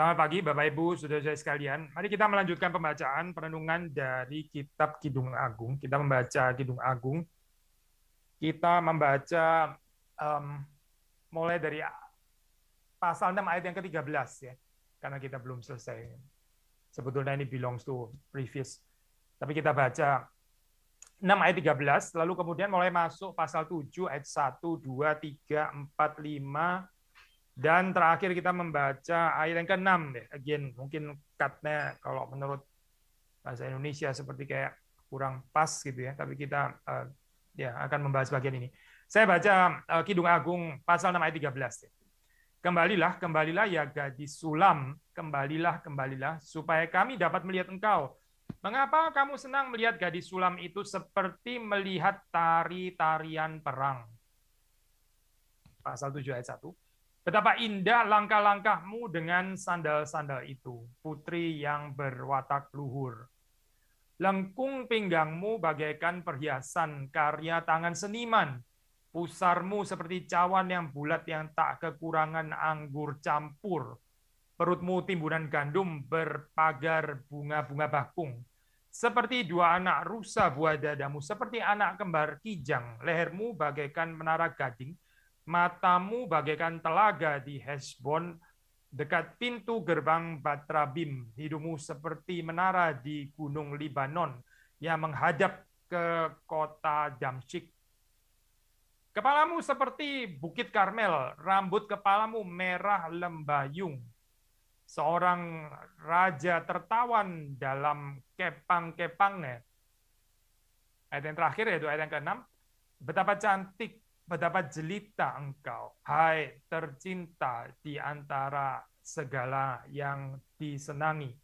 Selamat pagi Bapak Ibu, saudara-saudara sekalian. Mari kita melanjutkan pembacaan perenungan dari kitab Kidung Agung. Kita membaca Kidung Agung. Kita membaca um, mulai dari pasal 6 ayat yang ke-13 ya. Karena kita belum selesai. Sebetulnya ini belongs to previous. Tapi kita baca 6 ayat 13, lalu kemudian mulai masuk pasal 7 ayat 1, 2, 3, 4, 5, dan terakhir kita membaca ayat yang ke-6 deh. Again, mungkin katnya kalau menurut bahasa Indonesia seperti kayak kurang pas gitu ya, tapi kita uh, ya akan membahas bagian ini. Saya baca uh, Kidung Agung pasal 6 ayat 13 deh. Kembalilah, kembalilah ya gadis sulam, kembalilah, kembalilah, supaya kami dapat melihat engkau. Mengapa kamu senang melihat gadis sulam itu seperti melihat tari-tarian perang? Pasal 7 ayat 1. Betapa indah langkah-langkahmu dengan sandal-sandal itu, putri yang berwatak luhur. Lengkung pinggangmu bagaikan perhiasan karya tangan seniman. Pusarmu seperti cawan yang bulat yang tak kekurangan anggur campur. Perutmu timbunan gandum berpagar bunga-bunga bakung. Seperti dua anak rusa buah dadamu, seperti anak kembar kijang. Lehermu bagaikan menara gading, matamu bagaikan telaga di Hesbon, dekat pintu gerbang Batrabim, hidungmu seperti menara di gunung Libanon yang menghadap ke kota Damsyik. Kepalamu seperti bukit Karmel, rambut kepalamu merah lembayung. Seorang raja tertawan dalam kepang-kepangnya. Ayat yang terakhir yaitu ayat yang ke-6. Betapa cantik betapa jelita engkau, hai tercinta di antara segala yang disenangi.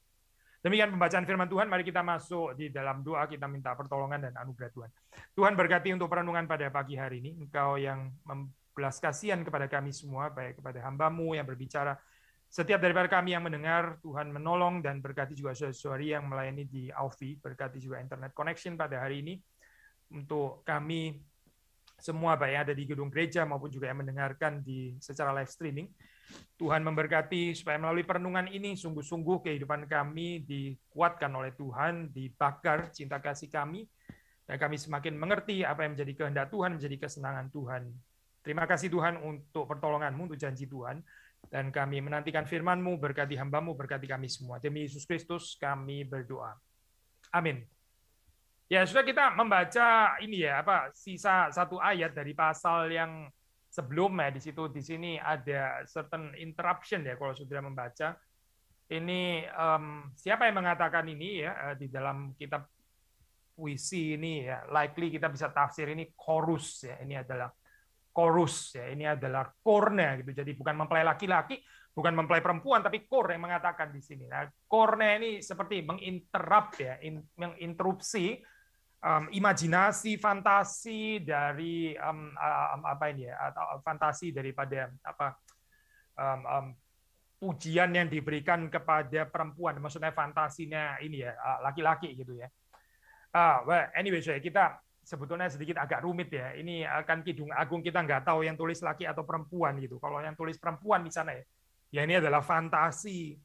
Demikian pembacaan firman Tuhan, mari kita masuk di dalam doa, kita minta pertolongan dan anugerah Tuhan. Tuhan berkati untuk perenungan pada pagi hari ini, engkau yang membelas kasihan kepada kami semua, baik kepada hambamu yang berbicara, setiap daripada kami yang mendengar, Tuhan menolong dan berkati juga saudara yang melayani di Aufi, berkati juga internet connection pada hari ini, untuk kami semua baik yang ada di gedung gereja maupun juga yang mendengarkan di secara live streaming. Tuhan memberkati supaya melalui perenungan ini sungguh-sungguh kehidupan kami dikuatkan oleh Tuhan, dibakar cinta kasih kami, dan kami semakin mengerti apa yang menjadi kehendak Tuhan, menjadi kesenangan Tuhan. Terima kasih Tuhan untuk pertolonganmu, untuk janji Tuhan. Dan kami menantikan firman-Mu, berkati hamba-Mu, berkati kami semua. Demi Yesus Kristus kami berdoa. Amin. Ya, sudah kita membaca ini ya, apa sisa satu ayat dari pasal yang sebelumnya di situ di sini ada certain interruption ya kalau sudah membaca. Ini um, siapa yang mengatakan ini ya eh, di dalam kitab puisi ini ya, likely kita bisa tafsir ini chorus ya. Ini adalah chorus ya. Ini adalah kornya gitu. Jadi bukan mempelai laki-laki, bukan mempelai perempuan tapi kor yang mengatakan di sini. Nah, kornya ini seperti menginterrupt ya, in, menginterupsi um, imajinasi fantasi dari um, um, apa ini ya atau fantasi daripada apa um, um, pujian yang diberikan kepada perempuan. Maksudnya fantasinya ini ya laki-laki gitu ya. Uh, well, anyway saya kita sebetulnya sedikit agak rumit ya. Ini akan kidung agung kita nggak tahu yang tulis laki atau perempuan gitu. Kalau yang tulis perempuan di sana ya ya ini adalah fantasi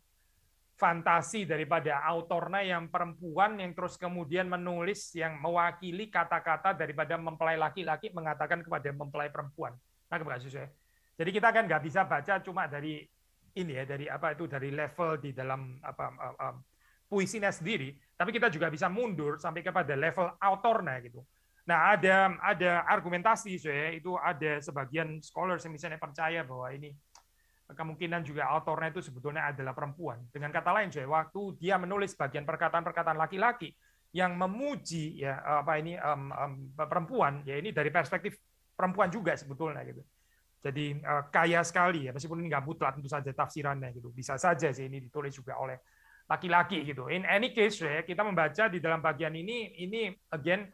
fantasi daripada autornya yang perempuan yang terus kemudian menulis yang mewakili kata-kata daripada mempelai laki-laki mengatakan kepada mempelai perempuan. Nah, kepada saya. Jadi kita kan nggak bisa baca cuma dari ini ya dari apa itu dari level di dalam apa um, um, puisinya sendiri, tapi kita juga bisa mundur sampai kepada level autornya gitu. Nah, ada ada argumentasi saya itu ada sebagian scholars yang misalnya percaya bahwa ini kemungkinan juga autornya itu sebetulnya adalah perempuan. Dengan kata lain, Joy, waktu dia menulis bagian perkataan-perkataan laki-laki yang memuji ya apa ini um, um, perempuan, ya ini dari perspektif perempuan juga sebetulnya gitu. Jadi uh, kaya sekali ya, meskipun ini nggak mutlak tentu saja tafsirannya gitu. Bisa saja sih ini ditulis juga oleh laki-laki gitu. In any case ya, kita membaca di dalam bagian ini ini again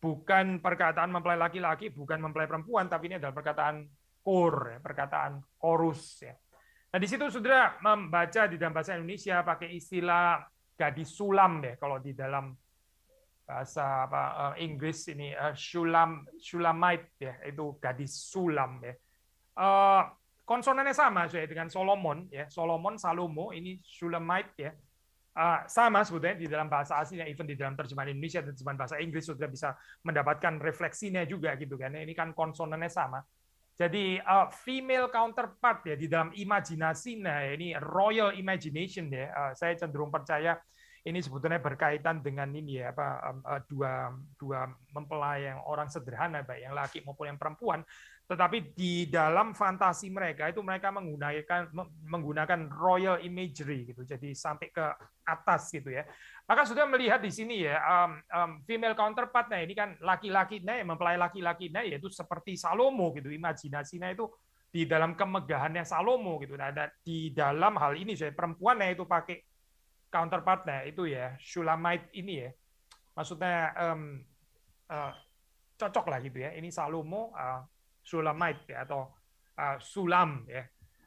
bukan perkataan mempelai laki-laki, bukan mempelai perempuan, tapi ini adalah perkataan kur, ya, perkataan korus. Ya. Nah di situ saudara membaca di dalam bahasa Indonesia pakai istilah gadis sulam ya kalau di dalam bahasa apa eh, Inggris ini uh, sulam sulamite ya itu gadis sulam ya. Uh, konsonannya sama saya dengan Solomon ya. Solomon, Salomo ini Shulamite ya. Uh, sama sebetulnya di dalam bahasa aslinya, even di dalam terjemahan Indonesia dan terjemahan bahasa Inggris sudah bisa mendapatkan refleksinya juga gitu kan. Ini kan konsonannya sama. Jadi uh, female counterpart ya di dalam imajinasi nah ini royal imagination ya. Uh, saya cenderung percaya ini sebetulnya berkaitan dengan ini ya apa um, uh, dua dua mempelai yang orang sederhana baik yang laki maupun yang perempuan. Tetapi di dalam fantasi mereka itu mereka menggunakan menggunakan royal imagery gitu. Jadi sampai ke atas gitu ya maka sudah melihat di sini ya um, um, female counterpartnya ini kan laki-lakinya yang mempelai laki-lakinya yaitu seperti Salomo gitu. Imajinasinya itu di dalam kemegahannya Salomo gitu. Nah di dalam hal ini saya perempuannya itu pakai counterpartnya itu ya Shulamite ini ya. Maksudnya um, uh, cocok lah gitu ya. Ini Salomo uh, Sulamite ya, atau uh, Sulam ya.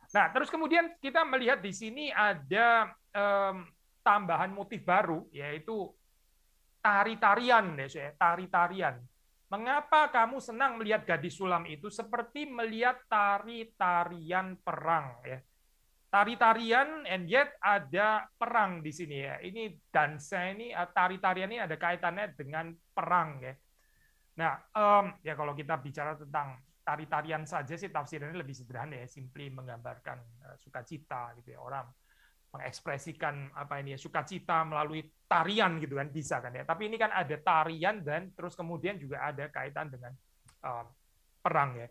Nah, terus kemudian kita melihat di sini ada um, tambahan motif baru yaitu tari-tarian ya, tari-tarian. Mengapa kamu senang melihat gadis sulam itu seperti melihat tari-tarian perang ya. Tari-tarian and yet ada perang di sini ya. Ini dansa ini tari-tarian ini ada kaitannya dengan perang ya. Nah, um, ya kalau kita bicara tentang tari-tarian saja sih tafsirannya lebih sederhana ya, simply menggambarkan uh, sukacita gitu ya orang mengekspresikan apa ini ya sukacita melalui tarian gitu kan bisa kan ya. Tapi ini kan ada tarian dan terus kemudian juga ada kaitan dengan uh, perang ya.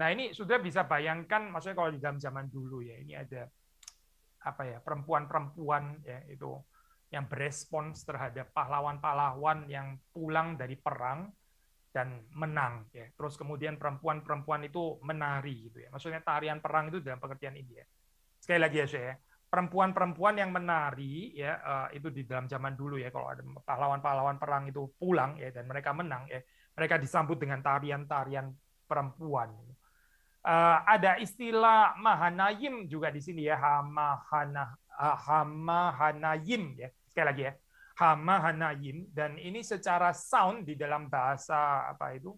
Nah ini sudah bisa bayangkan maksudnya kalau di dalam zaman dulu ya ini ada apa ya perempuan-perempuan ya itu yang berespons terhadap pahlawan-pahlawan yang pulang dari perang dan menang ya. Terus kemudian perempuan-perempuan itu menari gitu ya. Maksudnya tarian perang itu dalam pengertian ini ya. Sekali lagi ya saya, perempuan-perempuan yang menari ya uh, itu di dalam zaman dulu ya kalau ada pahlawan-pahlawan perang itu pulang ya dan mereka menang ya. Mereka disambut dengan tarian-tarian perempuan. Uh, ada istilah mahanayim juga di sini ya, hamahana hamahanayim ya. Sekali lagi ya, Hama Hanayim dan ini secara sound di dalam bahasa apa itu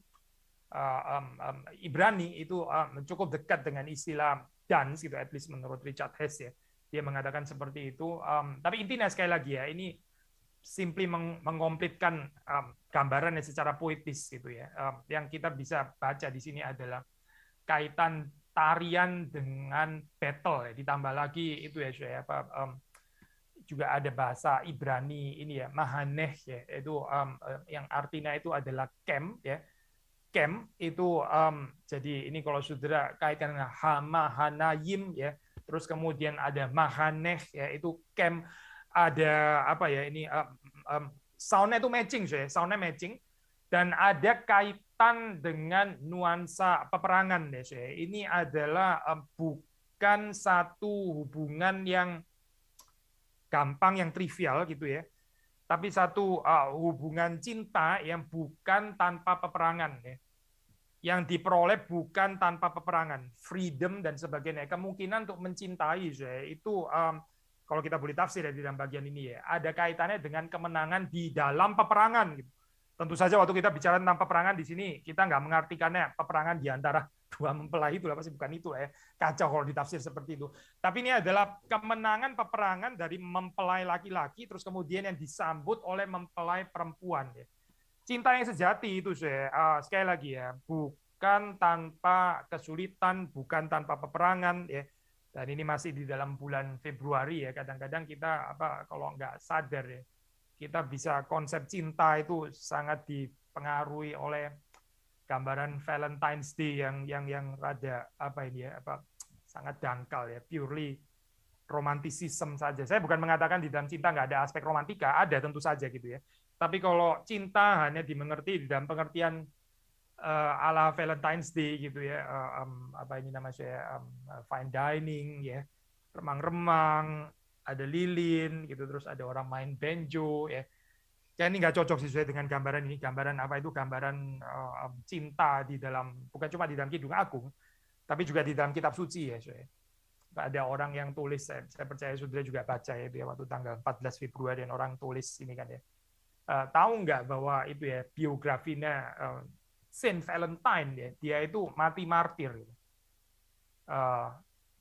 uh, um, um, Ibrani itu um, cukup dekat dengan istilah dance gitu at least menurut Richard Hess ya dia mengatakan seperti itu. Um, tapi intinya sekali lagi ya ini simply meng mengkomplitkan um, gambaran secara poetis gitu ya. Um, yang kita bisa baca di sini adalah kaitan tarian dengan battle ya. Ditambah lagi itu ya saya apa um, juga ada bahasa Ibrani ini ya mahaneh ya. Itu um, yang artinya itu adalah kem ya. Kem itu um, jadi ini kalau saudara kaitkan dengan hamahanayim ya terus kemudian ada mahaneh ya itu kem ada apa ya ini um, um, soundnya itu matching ya soundnya matching dan ada kaitan dengan nuansa peperangan ya ini adalah um, bukan satu hubungan yang gampang yang trivial gitu ya. Tapi satu uh, hubungan cinta yang bukan tanpa peperangan ya. Yang diperoleh bukan tanpa peperangan, freedom dan sebagainya. Kemungkinan untuk mencintai itu um, kalau kita boleh tafsir ya di dalam bagian ini ya, ada kaitannya dengan kemenangan di dalam peperangan gitu. Tentu saja waktu kita bicara tentang peperangan di sini, kita nggak mengartikannya peperangan di antara dua mempelai itu pasti bukan itu ya kacau kalau ditafsir seperti itu tapi ini adalah kemenangan peperangan dari mempelai laki-laki terus kemudian yang disambut oleh mempelai perempuan ya cinta yang sejati itu saya uh, sekali lagi ya bukan tanpa kesulitan bukan tanpa peperangan ya dan ini masih di dalam bulan Februari ya kadang-kadang kita apa kalau nggak sadar ya kita bisa konsep cinta itu sangat dipengaruhi oleh gambaran Valentine's Day yang yang yang rada apa ini ya apa sangat dangkal ya purely romanticism saja. Saya bukan mengatakan di dalam cinta nggak ada aspek romantika, ada tentu saja gitu ya. Tapi kalau cinta hanya dimengerti di dalam pengertian uh, ala Valentine's Day gitu ya, uh, um, apa ini namanya saya um, fine dining ya, remang-remang, ada lilin gitu, terus ada orang main banjo ya. Ya ini nggak cocok sesuai dengan gambaran ini. Gambaran apa itu? Gambaran uh, cinta di dalam bukan cuma di dalam Kidung Agung tapi juga di dalam kitab suci ya saya ada orang yang tulis saya, saya percaya sudah juga baca ya ya waktu tanggal 14 Februari dan orang tulis ini kan ya. Uh, tahu nggak bahwa itu ya biografinya uh, Saint Valentine ya dia itu mati martir uh,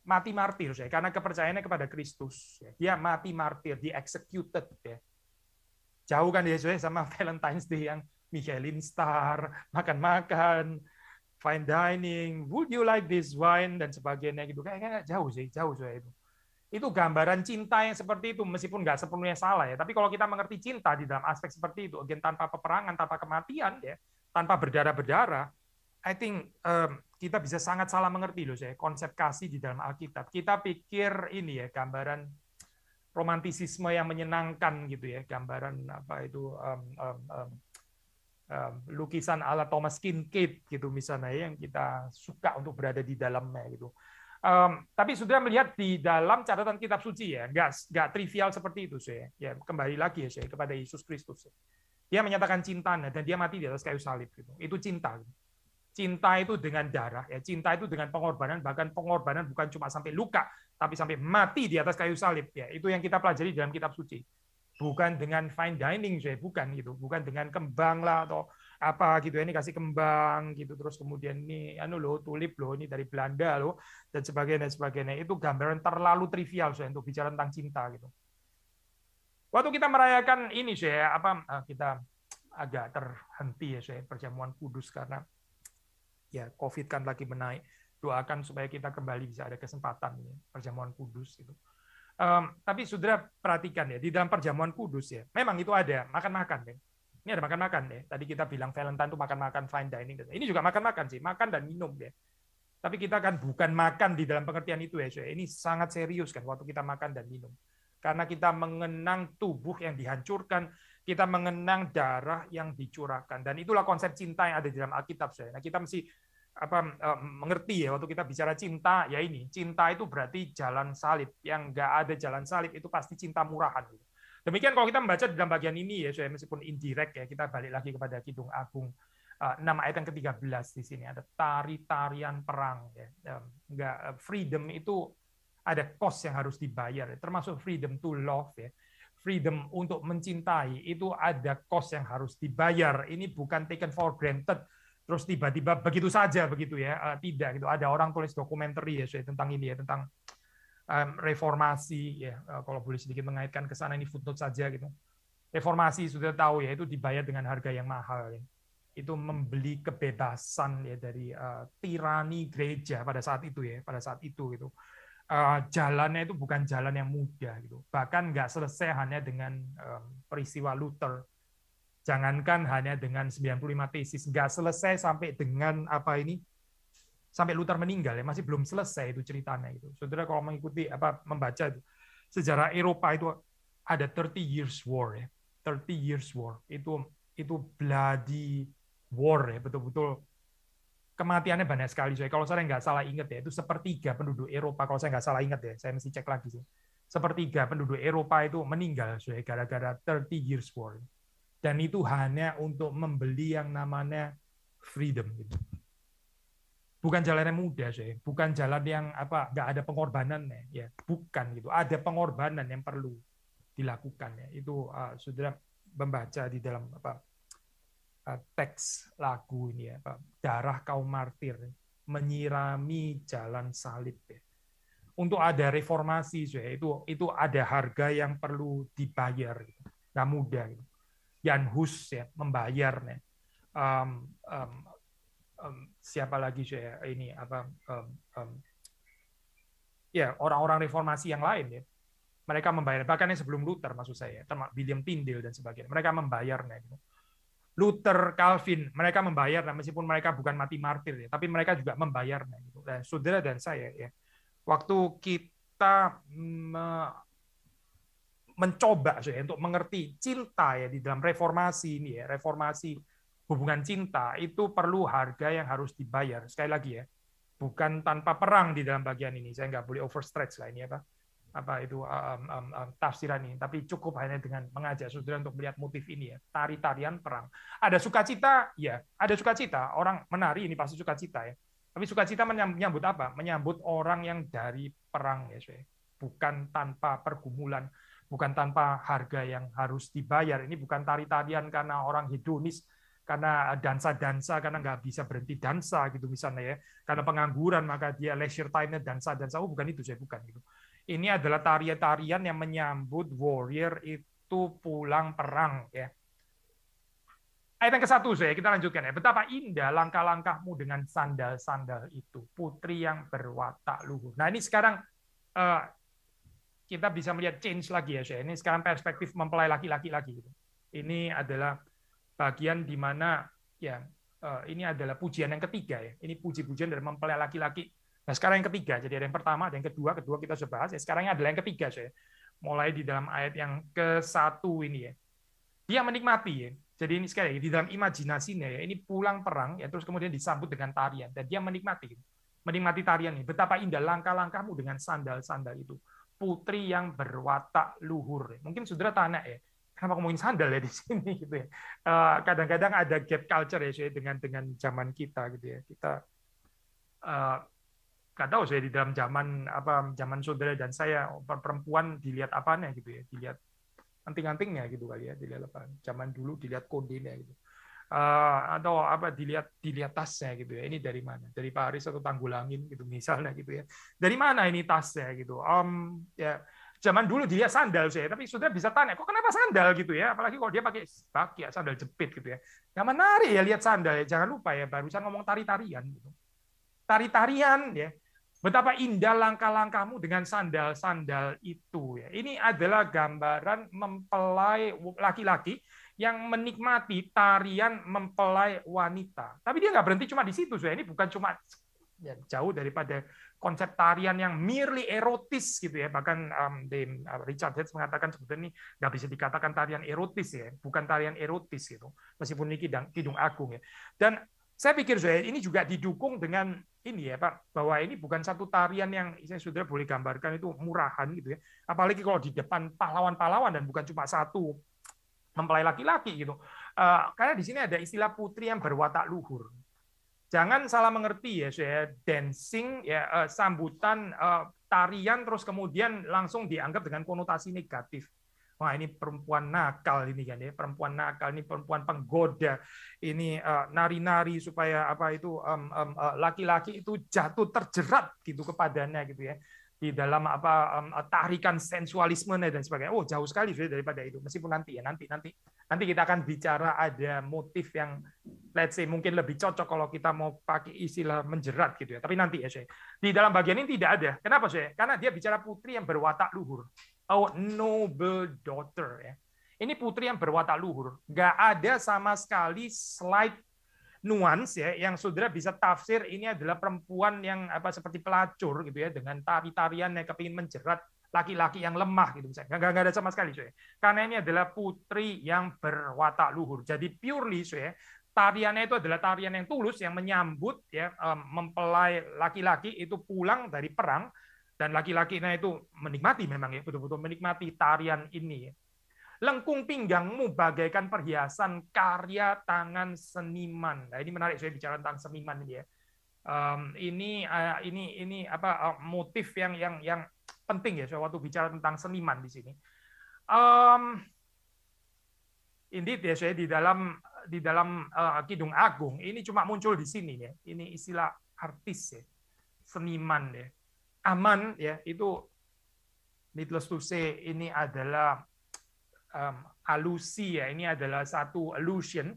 mati martir ya karena kepercayaannya kepada Kristus ya. dia mati martir di executed ya jauh kan ya sama Valentine's Day yang Michelin star makan-makan fine dining would you like this wine dan sebagainya gitu. Kayaknya jauh sih jauh saya itu. Itu gambaran cinta yang seperti itu meskipun nggak sepenuhnya salah ya. Tapi kalau kita mengerti cinta di dalam aspek seperti itu again tanpa peperangan tanpa kematian ya tanpa berdarah berdarah I think um, kita bisa sangat salah mengerti loh saya konsep kasih di dalam Alkitab kita pikir ini ya gambaran romantisisme yang menyenangkan gitu ya gambaran apa itu um, um, um, um, lukisan ala Thomas Kincaid gitu misalnya ya, yang kita suka untuk berada di dalamnya gitu Um, tapi sudah melihat di dalam catatan kitab suci ya, nggak nggak trivial seperti itu saya. Ya kembali lagi ya saya kepada Yesus Kristus. Dia menyatakan cintanya dan dia mati di atas kayu salib gitu. Itu cinta. Cinta itu dengan darah ya, cinta itu dengan pengorbanan bahkan pengorbanan bukan cuma sampai luka tapi sampai mati di atas kayu salib ya. Itu yang kita pelajari dalam kitab suci. Bukan dengan fine dining saya, bukan gitu. Bukan dengan kembang lah atau apa gitu ya ini kasih kembang gitu terus kemudian ini anu loh tulip loh ini dari Belanda loh dan sebagainya dan sebagainya itu gambaran terlalu trivial saya untuk bicara tentang cinta gitu waktu kita merayakan ini saya apa eh, kita agak terhenti ya saya perjamuan kudus karena ya covid kan lagi menaik doakan supaya kita kembali bisa ada kesempatan ya, perjamuan kudus gitu um, tapi saudara perhatikan ya di dalam perjamuan kudus ya memang itu ada makan-makan ya ini ada makan-makan deh. Tadi kita bilang Valentine itu makan-makan fine dining. Ini juga makan-makan sih, makan dan minum deh. Tapi kita kan bukan makan di dalam pengertian itu ya, ini sangat serius kan waktu kita makan dan minum. Karena kita mengenang tubuh yang dihancurkan, kita mengenang darah yang dicurahkan. Dan itulah konsep cinta yang ada di dalam Alkitab saya. Nah, kita mesti apa eh, mengerti ya waktu kita bicara cinta ya ini cinta itu berarti jalan salib yang enggak ada jalan salib itu pasti cinta murahan. Demikian kalau kita membaca di dalam bagian ini ya, saya meskipun indirect ya, kita balik lagi kepada Kidung Agung. Uh, nama ayat yang ke-13 di sini ada tari-tarian perang ya. Enggak uh, freedom itu ada cost yang harus dibayar ya. termasuk freedom to love ya. Freedom untuk mencintai itu ada cost yang harus dibayar. Ini bukan taken for granted terus tiba-tiba begitu saja begitu ya. Uh, tidak gitu. Ada orang tulis dokumenter ya tentang ini ya tentang reformasi ya eh, kalau boleh sedikit mengaitkan ke sana ini footnote saja gitu. Reformasi sudah tahu ya itu dibayar dengan harga yang mahal ya. Itu membeli kebebasan ya dari uh, tirani gereja pada saat itu ya, pada saat itu gitu. Uh, jalannya itu bukan jalan yang mudah gitu. Bahkan nggak selesai hanya dengan um, peristiwa Luther. Jangankan hanya dengan 95 tesis, nggak selesai sampai dengan apa ini sampai Luther meninggal ya masih belum selesai itu ceritanya itu. Saudara kalau mengikuti apa membaca itu, sejarah Eropa itu ada 30 years war ya. 30 years war. Itu itu bloody war ya, betul-betul kematiannya banyak sekali. Saya kalau saya nggak salah ingat ya, itu sepertiga penduduk Eropa kalau saya nggak salah ingat ya, saya mesti cek lagi sih. Sepertiga penduduk Eropa itu meninggal saya gara-gara 30 years war. Dan itu hanya untuk membeli yang namanya freedom gitu bukan jalan yang mudah sih, bukan jalan yang apa nggak ada pengorbanan ya, bukan gitu. Ada pengorbanan yang perlu dilakukan ya. Itu uh, sudah membaca di dalam apa teks lagu ini ya, darah kaum martir menyirami jalan salib ya. Untuk ada reformasi ya, itu itu ada harga yang perlu dibayar gitu. Nggak mudah gitu. Jan Hus ya membayar nih. Um, um, um, siapa lagi saya ini apa um, um, ya orang-orang reformasi yang lain ya mereka membayar bahkan yang sebelum Luther maksud saya termasuk William Tyndale dan sebagainya mereka membayar gitu. Luther, Calvin, mereka membayar nah, meskipun mereka bukan mati martir ya, tapi mereka juga membayar gitu. Dan saudara dan saya ya, waktu kita me mencoba saya untuk mengerti cinta ya di dalam reformasi ini ya, reformasi hubungan cinta itu perlu harga yang harus dibayar. Sekali lagi ya, bukan tanpa perang di dalam bagian ini. Saya nggak boleh overstretch lah ini apa apa itu um, um, um, tafsiran ini, tapi cukup hanya dengan mengajak saudara untuk melihat motif ini ya, tari-tarian perang. Ada sukacita, ya, ada sukacita. Orang menari ini pasti sukacita ya. Tapi sukacita menyambut apa? Menyambut orang yang dari perang ya, saya. Bukan tanpa pergumulan, bukan tanpa harga yang harus dibayar. Ini bukan tari-tarian karena orang hedonis, karena dansa-dansa karena nggak bisa berhenti dansa gitu misalnya ya karena pengangguran maka dia leisure time-nya dansa-dansa oh bukan itu saya bukan gitu ini adalah tarian-tarian yang menyambut warrior itu pulang perang ya ayat yang ke satu saya kita lanjutkan ya betapa indah langkah-langkahmu dengan sandal-sandal itu putri yang berwatak luhur nah ini sekarang uh, kita bisa melihat change lagi ya saya ini sekarang perspektif mempelai laki-laki lagi gitu ini adalah bagian di mana ya uh, ini adalah pujian yang ketiga ya. Ini puji-pujian dari mempelai laki-laki. Nah sekarang yang ketiga, jadi ada yang pertama, ada yang kedua, kedua kita sudah bahas. Ya, sekarang adalah yang ketiga saya. Mulai di dalam ayat yang ke satu ini ya. Dia menikmati ya. Jadi ini sekali di dalam imajinasinya ya. Ini pulang perang ya terus kemudian disambut dengan tarian dan dia menikmati menikmati tarian ini. Betapa indah langkah-langkahmu dengan sandal-sandal itu. Putri yang berwatak luhur. Mungkin saudara tanya ya, kenapa ngomongin sandal ya di sini gitu ya. Eh, kadang-kadang ada gap culture ya dengan dengan zaman kita gitu ya. Kita uh, nggak tahu saya di dalam zaman apa zaman saudara dan saya perempuan dilihat apanya gitu ya, dilihat anting-antingnya gitu kali ya, dilihat apa. Zaman dulu dilihat kondenya gitu. Uh, atau apa dilihat dilihat tasnya gitu ya ini dari mana dari Paris atau Tanggulangin gitu misalnya gitu ya dari mana ini tasnya gitu um ya zaman dulu dilihat sandal saya, tapi sudah bisa tanya, kok kenapa sandal gitu ya? Apalagi kalau dia pakai baki ya, sandal jepit gitu ya. Yang menarik ya lihat sandal ya. Jangan lupa ya, barusan ngomong tari-tarian gitu. Tari-tarian ya. Betapa indah langkah-langkahmu dengan sandal-sandal itu ya. Ini adalah gambaran mempelai laki-laki yang menikmati tarian mempelai wanita. Tapi dia nggak berhenti cuma di situ. Ini bukan cuma ya, jauh daripada konsep tarian yang merely erotis gitu ya bahkan um, Dame uh, Richard Hedges mengatakan sebetulnya ini nggak bisa dikatakan tarian erotis ya bukan tarian erotis gitu meskipun ini kidung, kidung agung ya dan saya pikir saya ini juga didukung dengan ini ya Pak bahwa ini bukan satu tarian yang saya sudah boleh gambarkan itu murahan gitu ya. Apalagi kalau di depan pahlawan-pahlawan dan bukan cuma satu mempelai laki-laki gitu. Uh, karena di sini ada istilah putri yang berwatak luhur. Jangan salah mengerti ya saya dancing ya uh, sambutan uh, tarian terus kemudian langsung dianggap dengan konotasi negatif. Wah ini perempuan nakal ini kan ya perempuan nakal ini perempuan penggoda ini uh, nari-nari supaya apa itu laki-laki um, um, uh, itu jatuh terjerat gitu kepadanya gitu ya di dalam apa um, tarikan sensualisme dan sebagainya. Oh jauh sekali sudah daripada itu. Meskipun nanti ya nanti nanti nanti kita akan bicara ada motif yang let's say mungkin lebih cocok kalau kita mau pakai istilah menjerat gitu ya. Tapi nanti ya saya di dalam bagian ini tidak ada. Kenapa saya? Karena dia bicara putri yang berwatak luhur. Oh noble daughter ya. Ini putri yang berwatak luhur. Gak ada sama sekali slide nuans ya yang saudara bisa tafsir ini adalah perempuan yang apa seperti pelacur gitu ya dengan tari-tarian yang kepingin menjerat laki-laki yang lemah gitu misalnya nggak, nggak ada sama sekali ya. karena ini adalah putri yang berwatak luhur jadi purely ya tariannya itu adalah tarian yang tulus yang menyambut ya mempelai laki-laki itu pulang dari perang dan laki-lakinya itu menikmati memang ya betul-betul menikmati tarian ini ya Lengkung pinggangmu bagaikan perhiasan karya tangan seniman. Nah, ini menarik saya bicara tentang seniman ini ya. Um, ini uh, ini ini apa uh, motif yang yang yang penting ya saya waktu bicara tentang seniman di sini. Um, ini ya saya di dalam di dalam uh, Kidung Agung ini cuma muncul di sini ya. Ini istilah artis ya, seniman ya. Aman ya itu needless to say ini adalah um, alusi ya. Ini adalah satu allusion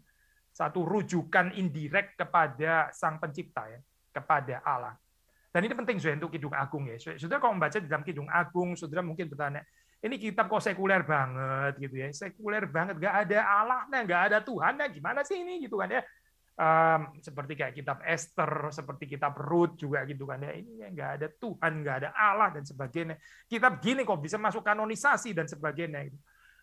satu rujukan indirect kepada sang pencipta ya kepada Allah. Dan ini penting sudah untuk Kidung Agung ya. Sudah kalau membaca di dalam Kidung Agung saudara mungkin bertanya ini kitab kok sekuler banget? Gitu ya. Sekuler banget gak ada Allahnya gak ada Tuhan ya gimana sih ini? Gitu kan ya um, seperti kayak kitab Esther seperti kitab Ruth juga gitu kan ya. Ini nggak ada Tuhan nggak ada Allah dan sebagainya. Kitab gini kok bisa masuk kanonisasi dan sebagainya gitu.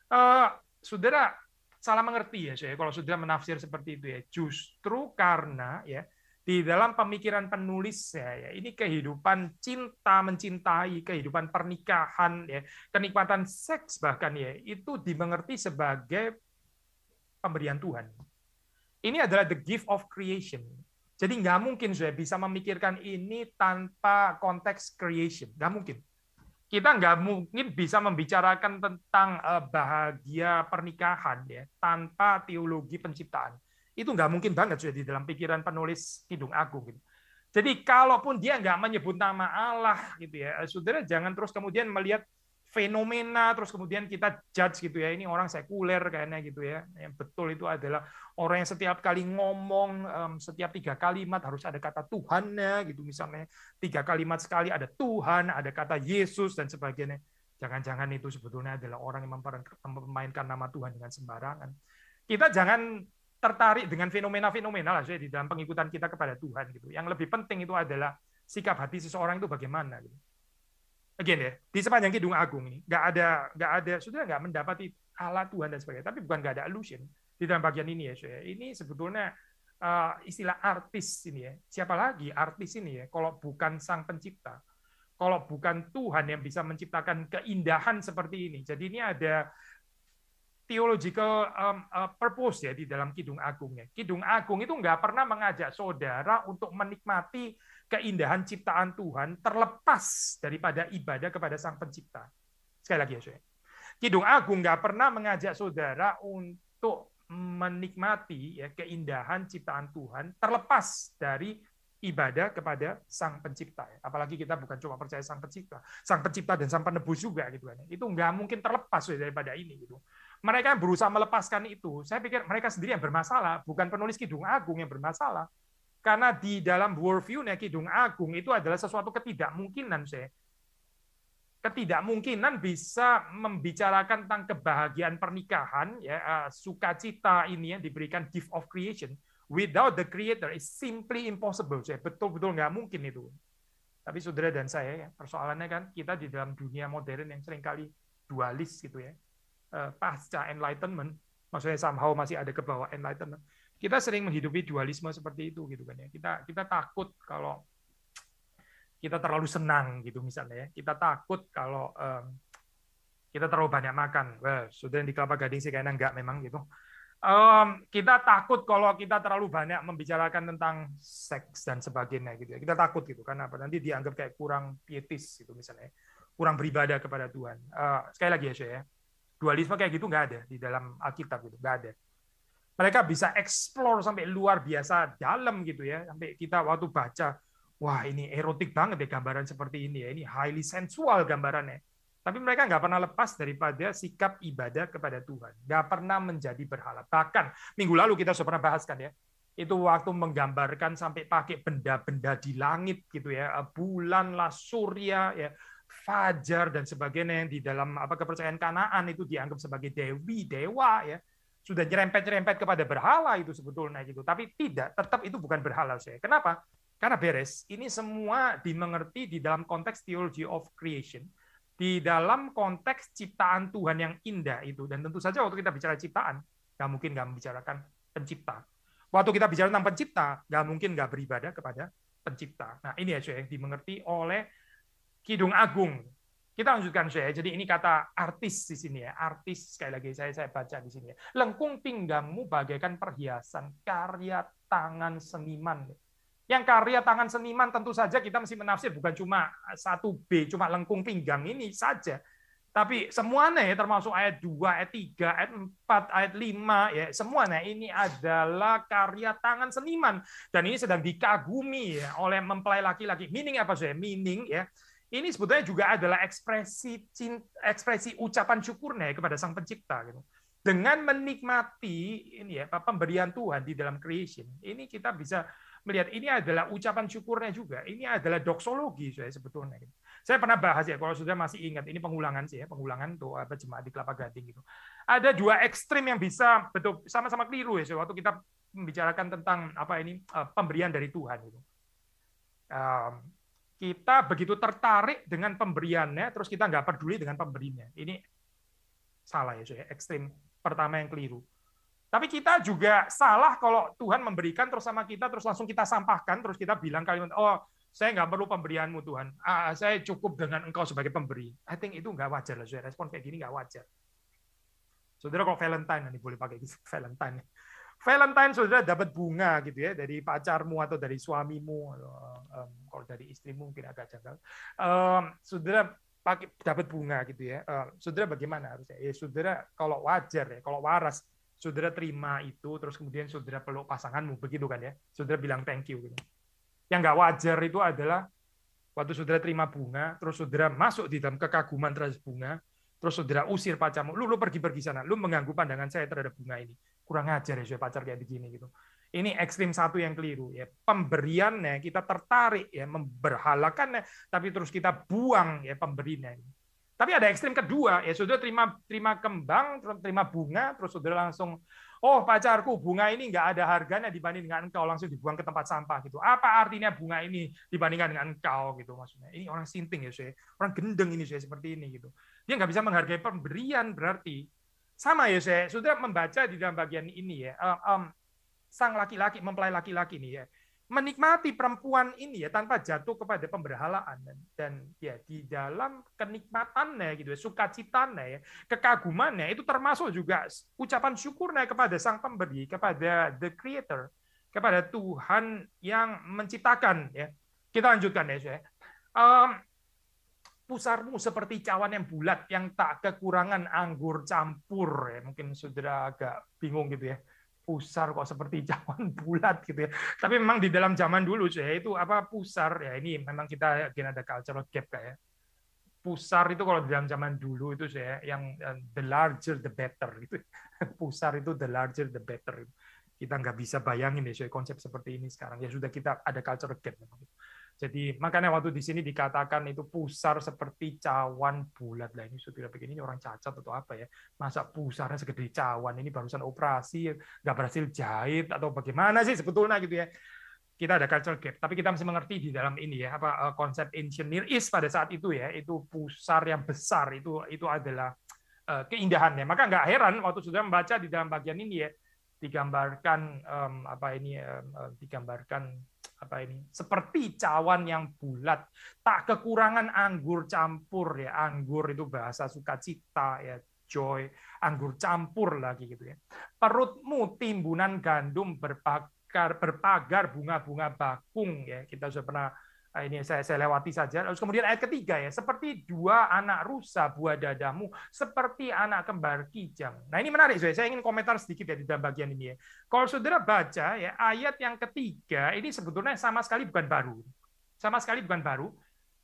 Uh, saudara salah mengerti ya saya kalau saudara menafsir seperti itu ya. Justru karena ya di dalam pemikiran penulis ya, ya ini kehidupan cinta mencintai kehidupan pernikahan ya kenikmatan seks bahkan ya itu dimengerti sebagai pemberian Tuhan ini adalah the gift of creation jadi nggak mungkin saya bisa memikirkan ini tanpa konteks creation nggak mungkin kita nggak mungkin bisa membicarakan tentang uh, bahagia pernikahan ya tanpa teologi penciptaan. Itu nggak mungkin banget sudah di dalam pikiran penulis Kidung Agung. Gitu. Jadi kalaupun dia nggak menyebut nama Allah gitu ya, saudara jangan terus kemudian melihat fenomena terus kemudian kita judge gitu ya ini orang sekuler kayaknya gitu ya. Yang betul itu adalah orang yang setiap kali ngomong setiap tiga kalimat harus ada kata Tuhannya gitu. Misalnya tiga kalimat sekali ada Tuhan ada kata Yesus dan sebagainya. Jangan-jangan itu sebetulnya adalah orang yang memainkan nama Tuhan dengan sembarangan. Kita jangan tertarik dengan fenomena-fenomena lah saya di dalam pengikutan kita kepada Tuhan gitu. Yang lebih penting itu adalah sikap hati seseorang itu bagaimana gitu again ya di sepanjang Kidung Agung ini nggak ada nggak ada sudah nggak mendapati Allah Tuhan dan sebagainya. Tapi bukan nggak ada illusion di dalam bagian ini ya saya ini sebetulnya uh, istilah artis ini ya. Siapa lagi artis ini ya? Kalau bukan sang pencipta. Kalau bukan Tuhan yang bisa menciptakan keindahan seperti ini. Jadi ini ada theological um, uh, purpose ya di dalam Kidung Agungnya Kidung Agung itu nggak pernah mengajak saudara untuk menikmati keindahan ciptaan Tuhan terlepas daripada ibadah kepada Sang Pencipta. Sekali lagi ya, saya. Kidung Agung nggak pernah mengajak saudara untuk menikmati ya keindahan ciptaan Tuhan terlepas dari ibadah kepada Sang Pencipta. Ya. Apalagi kita bukan cuma percaya Sang Pencipta, Sang Pencipta dan Sang Penebus juga gitu kan. Itu nggak mungkin terlepas daripada ini gitu. Mereka berusaha melepaskan itu. Saya pikir mereka sendiri yang bermasalah, bukan penulis Kidung Agung yang bermasalah. Karena di dalam worldview Kidung Agung itu adalah sesuatu ketidakmungkinan saya. Ketidakmungkinan bisa membicarakan tentang kebahagiaan pernikahan, ya uh, sukacita ini yang diberikan gift of creation. Without the creator is simply impossible. Saya betul-betul nggak mungkin itu. Tapi saudara dan saya, ya, persoalannya kan kita di dalam dunia modern yang sering kali dualis gitu ya. Uh, pasca enlightenment, maksudnya somehow masih ada ke bawah enlightenment kita sering menghidupi dualisme seperti itu gitu kan ya. Kita kita takut kalau kita terlalu senang gitu misalnya ya. Kita takut kalau um, kita terlalu banyak makan. Well, sudah di kelapa gading sih kayaknya enggak memang gitu. Um, kita takut kalau kita terlalu banyak membicarakan tentang seks dan sebagainya gitu ya. Kita takut gitu karena apa nanti dianggap kayak kurang pietis gitu misalnya. Kurang beribadah kepada Tuhan. Uh, sekali lagi ya, saya ya. Dualisme kayak gitu nggak ada di dalam Alkitab gitu, nggak ada mereka bisa explore sampai luar biasa dalam gitu ya sampai kita waktu baca wah ini erotik banget ya gambaran seperti ini ya ini highly sensual gambarannya. Tapi mereka nggak pernah lepas daripada sikap ibadah kepada Tuhan. Nggak pernah menjadi berhala. Bahkan minggu lalu kita sudah pernah bahas kan ya itu waktu menggambarkan sampai pakai benda-benda di langit gitu ya bulan lah surya ya fajar dan sebagainya yang di dalam apa kepercayaan Kanaan itu dianggap sebagai dewi dewa ya sudah nyerempet-nyerempet kepada berhala itu sebetulnya gitu. Tapi tidak, tetap itu bukan berhala saya. Kenapa? Karena beres. Ini semua dimengerti di dalam konteks theology of creation, di dalam konteks ciptaan Tuhan yang indah itu. Dan tentu saja waktu kita bicara ciptaan, nggak mungkin nggak membicarakan pencipta. Waktu kita bicara tentang pencipta, nggak mungkin nggak beribadah kepada pencipta. Nah ini ya yang dimengerti oleh Kidung Agung kita lanjutkan saya. Jadi ini kata artis di sini ya. Artis sekali lagi saya saya baca di sini ya. Lengkung pinggangmu bagaikan perhiasan karya tangan seniman. Yang karya tangan seniman tentu saja kita mesti menafsir bukan cuma satu B, cuma lengkung pinggang ini saja. Tapi semuanya ya termasuk ayat 2, ayat 3, ayat 4, ayat 5 ya semuanya ini adalah karya tangan seniman dan ini sedang dikagumi ya oleh mempelai laki-laki. Meaning apa sih? Meaning ya ini sebetulnya juga adalah ekspresi cinta, ekspresi ucapan syukurnya kepada Sang Pencipta gitu. Dengan menikmati ini ya pemberian Tuhan di dalam creation, ini kita bisa melihat ini adalah ucapan syukurnya juga. Ini adalah doksologi saya sebetulnya. Gitu. Saya pernah bahas ya, kalau sudah masih ingat, ini pengulangan sih ya, pengulangan tuh apa jemaat di Kelapa Gading gitu. Ada dua ekstrim yang bisa betul sama-sama keliru ya, waktu kita membicarakan tentang apa ini eh, pemberian dari Tuhan gitu kita begitu tertarik dengan pemberiannya, terus kita nggak peduli dengan pemberinya. Ini salah ya, saya ekstrim pertama yang keliru. Tapi kita juga salah kalau Tuhan memberikan terus sama kita, terus langsung kita sampahkan, terus kita bilang kalimat, oh saya nggak perlu pemberianmu Tuhan, ah, saya cukup dengan engkau sebagai pemberi. I think itu nggak wajar lah, saya respon kayak gini nggak wajar. Saudara kalau Valentine, ini boleh pakai gitu, Valentine. Valentine saudara dapat bunga gitu ya dari pacarmu atau dari suamimu atau um, kalau dari istrimu mungkin agak janggal. Um, saudara pakai dapat bunga gitu ya. Um, saudara bagaimana harusnya? Ya saudara kalau wajar ya, kalau waras, saudara terima itu, terus kemudian saudara peluk pasanganmu, begitu kan ya? Saudara bilang thank you. Gitu. Yang nggak wajar itu adalah waktu saudara terima bunga, terus saudara masuk di dalam kekaguman terhadap bunga, terus saudara usir pacarmu, lu lu pergi-pergi sana, lu mengganggu pandangan saya terhadap bunga ini. Kurang ajar ya, pacar kayak begini gitu. Ini ekstrim satu yang keliru ya. Pemberiannya kita tertarik ya, memberhalakannya, tapi terus kita buang ya pemberinya. Tapi ada ekstrim kedua ya, sudah terima terima kembang, terima bunga, terus sudah langsung oh pacarku bunga ini nggak ada harganya dibanding dengan engkau langsung dibuang ke tempat sampah gitu apa artinya bunga ini dibandingkan dengan engkau gitu maksudnya ini orang sinting ya saya orang gendeng ini saya seperti ini gitu dia nggak bisa menghargai pemberian berarti sama ya saya sudah membaca di dalam bagian ini ya. Um, um, sang laki-laki mempelai laki-laki ini ya. Menikmati perempuan ini ya tanpa jatuh kepada pemberhalaan. Dan, dan ya di dalam kenikmatannya gitu ya sukacitanya ya kekagumannya itu termasuk juga ucapan syukurnya kepada sang pemberi kepada the creator kepada Tuhan yang menciptakan ya. Kita lanjutkan ya saya um, pusarmu seperti cawan yang bulat yang tak kekurangan anggur campur ya mungkin saudara agak bingung gitu ya pusar kok seperti cawan bulat gitu ya. Tapi memang di dalam zaman dulu saya itu apa pusar ya ini memang kita yakin ada cultural gap kayak pusar itu kalau di dalam zaman dulu itu saya yang eh, the larger the better gitu. Pusar itu the larger the better. Kita nggak bisa bayangin ya konsep seperti ini sekarang. Ya sudah kita ada cultural gap memang. Jadi makanya waktu di sini dikatakan itu pusar seperti cawan bulat. Lah ini sudah begini ini orang cacat atau apa ya? Masa pusarnya segede cawan? Ini barusan operasi nggak berhasil jahit atau bagaimana sih sebetulnya gitu ya? Kita ada cultural gap tapi kita masih mengerti di dalam ini ya apa eh, konsep Near East pada saat itu ya itu pusar yang besar itu itu adalah uh, keindahannya. Maka nggak heran waktu sudah membaca di dalam bagian ini ya digambarkan apa ini um, digambarkan apa ini. Seperti cawan yang bulat. Tak kekurangan anggur campur ya. Anggur itu bahasa sukacita ya. Joy. Anggur campur lagi gitu ya. Perutmu timbunan gandum berpagar berpagar bunga-bunga bakung ya. Kita sudah pernah Nah, ini saya, saya lewati saja. Terus kemudian ayat ketiga ya, seperti dua anak rusa buah dadamu, seperti anak kembar kijang. Nah ini menarik, saya, saya ingin komentar sedikit ya di dalam bagian ini ya. Kalau saudara baca ya ayat yang ketiga ini sebetulnya sama sekali bukan baru, sama sekali bukan baru.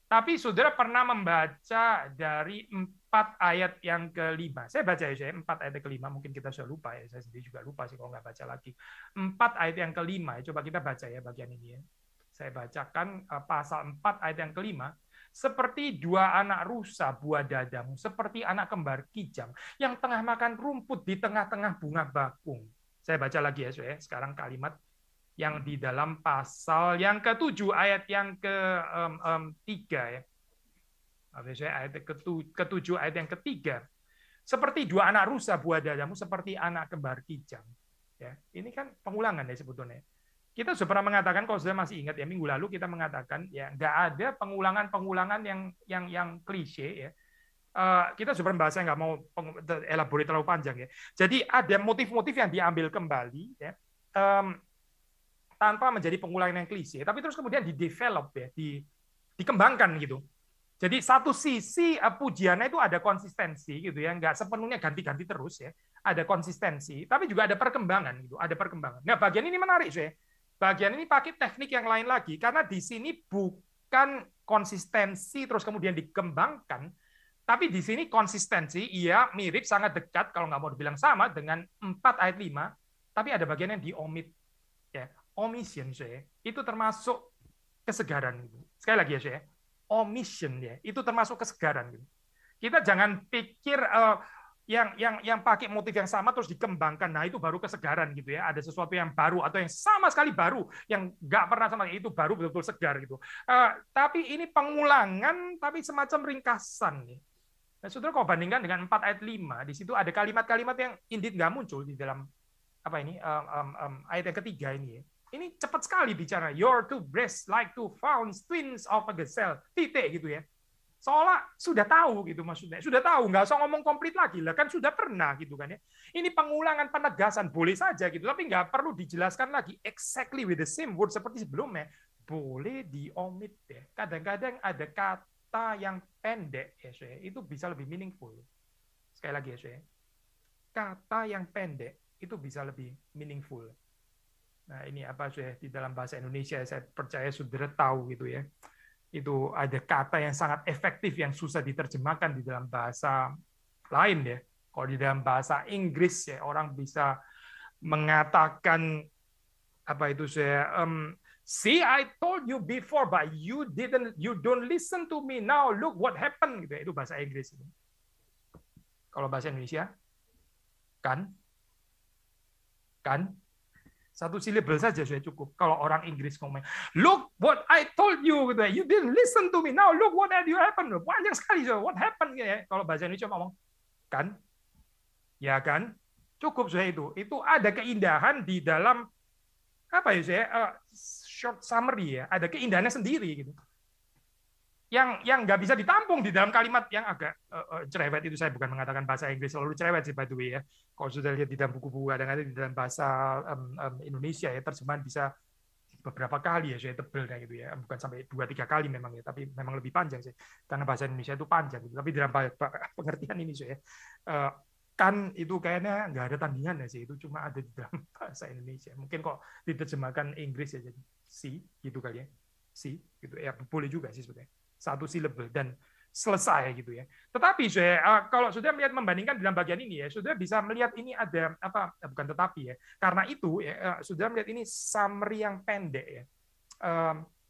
Tapi saudara pernah membaca dari empat ayat yang kelima. Saya baca ya, saya empat ayat yang kelima. Mungkin kita sudah lupa ya. Saya sendiri juga lupa sih kalau nggak baca lagi. Empat ayat yang kelima. Ya. Coba kita baca ya bagian ini ya. Saya bacakan eh, pasal 4 ayat yang kelima. Seperti dua anak rusa buah dadamu, seperti anak kembar kijang, yang tengah makan rumput di tengah-tengah bunga bakung. Saya baca lagi ya, saya. Sekarang kalimat yang di dalam pasal yang ketujuh ayat yang ke um, um, tiga ya. Saya ayat ketujuh ayat yang ketiga. Seperti dua anak rusa buah dadamu, seperti anak kembar kijang. Ya, ini kan pengulangan ya sebetulnya kita sudah pernah mengatakan kalau sudah masih ingat ya minggu lalu kita mengatakan ya nggak ada pengulangan-pengulangan yang yang yang klise ya. Uh, kita sudah pernah bahas nggak mau elaborate terlalu panjang ya. Jadi ada motif-motif yang diambil kembali ya. Um, tanpa menjadi pengulangan yang klise, tapi terus kemudian di develop ya, di dikembangkan gitu. Jadi satu sisi uh, pujiannya itu ada konsistensi gitu ya, nggak sepenuhnya ganti-ganti terus ya, ada konsistensi, tapi juga ada perkembangan gitu, ada perkembangan. Nah bagian ini menarik sih bagian ini pakai teknik yang lain lagi karena di sini bukan konsistensi terus kemudian dikembangkan tapi di sini konsistensi iya mirip sangat dekat kalau nggak mau dibilang sama dengan 4 ayat 5 tapi ada bagian yang diomit ya omission saya itu termasuk kesegaran sekali lagi ya saya omission ya itu termasuk kesegaran kita jangan pikir uh, yang yang yang pakai motif yang sama terus dikembangkan. Nah, itu baru kesegaran gitu ya. Ada sesuatu yang baru atau yang sama sekali baru yang nggak pernah sama itu baru betul-betul segar gitu. Uh, tapi ini pengulangan tapi semacam ringkasan nih. Nah, saudara kalau bandingkan dengan 4 ayat 5, di situ ada kalimat-kalimat yang indeed nggak muncul di dalam apa ini um, um, um, ayat yang ketiga ini ya. Ini cepat sekali bicara. Your two breasts like two fawns, twins of a gazelle. Titik gitu ya seolah sudah tahu gitu maksudnya. Sudah tahu nggak usah ngomong komplit lagi. Lah kan sudah pernah gitu kan ya. Ini pengulangan penegasan boleh saja gitu tapi nggak perlu dijelaskan lagi exactly with the same word seperti sebelumnya. Boleh diomit ya kadang-kadang ada kata yang pendek ya saya itu bisa lebih meaningful. Sekali lagi ya saya kata yang pendek itu bisa lebih meaningful. Nah ini apa saya di dalam bahasa Indonesia saya percaya saudara tahu gitu ya. Itu ada kata yang sangat efektif yang susah diterjemahkan di dalam bahasa lain ya. Kalau di dalam bahasa Inggris ya orang bisa mengatakan apa itu saya um, see I told you before but you didn't you don't listen to me now look what happened gitu ya. itu bahasa Inggris itu. Kalau bahasa Indonesia kan kan satu syllable saja sudah cukup. Kalau orang Inggris ngomong, look what I told you, gitu ya. You didn't listen to me. Now look what had you happened. Panjang sekali, so what happened? Gitu ya. Kalau bahasa Indonesia ngomong, kan? Ya kan? Cukup saya itu. Itu ada keindahan di dalam apa ya saya uh, short summary ya. Ada keindahannya sendiri gitu yang yang nggak bisa ditampung di dalam kalimat yang agak uh, uh, cerewet itu. Saya bukan mengatakan bahasa Inggris selalu cerewet sih by the way ya. Kalau sudah lihat di dalam buku-buku kadang-kadang di dalam bahasa um, um, Indonesia ya terjemahan bisa beberapa kali ya saya tebel kayak gitu ya. Bukan sampai dua tiga kali memang ya tapi memang lebih panjang sih. Karena bahasa Indonesia itu panjang gitu. tapi dalam pengertian ini saya uh, kan itu kayaknya nggak ada tandingan ya sih. Itu cuma ada di dalam bahasa Indonesia. Mungkin kok diterjemahkan Inggris ya jadi si gitu kali ya. Si gitu. Ya boleh juga sih sebetulnya satu syllable dan selesai gitu ya. Tetapi saya eh, kalau sudah melihat membandingkan dalam bagian ini ya, sudah bisa melihat ini ada apa eh, bukan tetapi ya. Karena itu ya eh, sudah melihat ini summary yang pendek ya.